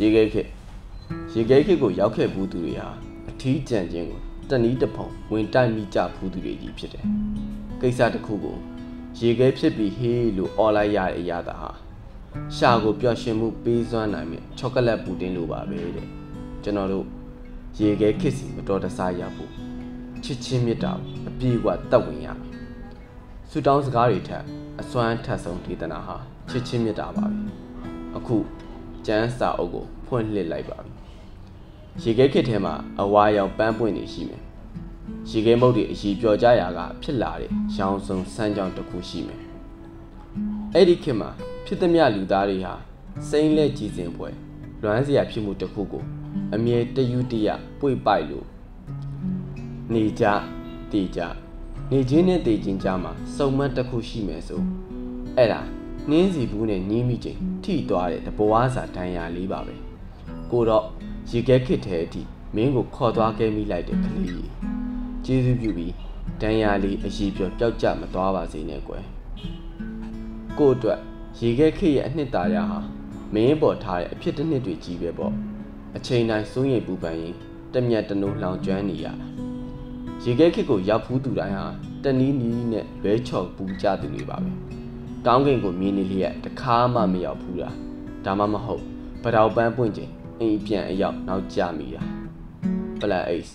ရေခဲခေတ်ရေခဲခေတ်ကိုရောက်ခဲ့ဘူးသူတွေဟာအထီးကျန်ခြင်းကိုတနည်းတစ်ဖုံဝင်တိုက်မိကြဘူးသူတွေကြီးဖြစ်တယ်ကိစ္စတစ်ခုကိုရေခဲဖြစ်ပြီးဟေးလို့អော်လိုက်ရတဲ့အရာသာဟာရှာကိုပျော်ရွှင်မှုပေးစွမ်းနိုင်မြချောကလက်ပူတင်လိုပါပဲတဲ့ကျွန်တော်တို့ရေခဲခစ်စီမတော်တဆရဖို့ချစ်ချင်းမြတ်တာအပြည့်အဝတက်ဝင်ရမယ်ဆူတောင်းစကားတွေထက်အစွမ်းထက်ဆုံးဒေသနာဟာချစ်ချင်းမြတ်တာပါပဲအခု ကျန်းစာအုပ်ကိုဖွင့်လှစ်လိုက်ပါပြီရေခဲခစ်ထဲမှာအဝါရောင်ပန်းပွင့်နေရှိမယ်ရေခဲမုတ်တွေအည်ပျော်ကြရာကဖြစ်လာတဲ့ရောင်စုံစမ်းကြောင်းတစ်ခုရှိမယ်အဲ့ဒီခေတ်မှာဖြစ်သမျှလူသားတွေဟာစိမ့်လက်ကြည်စင်ပွဲလွမ်းစရာဖြစ်မှုတစ်ခုကို အမြဲတယူတရပွေပိုက်လို့နေကြတည်ကြနေချင်းနဲ့တည်ချင်းကြားမှာစုံမတ်တစ်ခုရှိမယ်ဆိုအဲ့ဒါ နှင်းစီဘူးနဲ့ညီးမိချိန်ထိသွားတဲ့တဘဝစာဒဏ်ရာလေးပါပဲကိုတော့ရေခဲခစ်ထဲအထိမင်းကိုခေါ်သွားခဲ့မိလိုက်တဲ့ကလေးကျေးဇူးပြုပြီးဒဏ်ရာလေးအရှိပြောပျောက်ကြမသွားပါစေနဲ့ကွယ်ကိုအတွက်ရေခဲခစ်ရဲ့အနှစ်သာရဟာမင်းပေါ်ထားတဲ့အဖြစ်တစ်နှစ်တွေကြီးပဲပေါ့အချိန်တိုင်းစိုးရိမ်ပူပန်ရင်တမျက်တနိုးလောင်ကျွမ်းနေရတာရေခဲခစ်ကိုရောက်ဖူးသူတိုင်းဟာတနီးနီးနဲ့လွဲချော်ပူကြသူတွေပါပဲ ကောင်းကင်ကိုမြင်နေလျက်တခါမှမရောက်ဘူးလားဒါမှမဟုတ်ပတောက်ပန်းပွင့်ချိန်အိမ်ပြန်အရောက်နောက်ကျမိတာ Black Ace